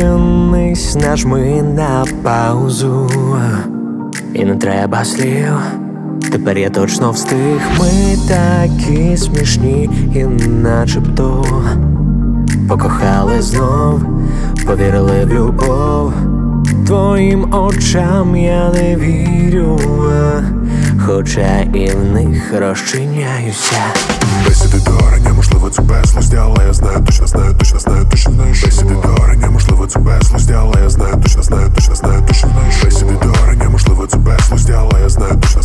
Зупинись, нажми на паузу, і не треба слів. Тепер я точно встиг. Ми такі смішні, і начебто покохали знов, повірили в любов. Твоїм очам я не вірю, хоча і в них розчиняюся. знаю, точно знаю, точно знаю, точно знаю, що сіди до неможливо це безлузді, але я знаю, точно.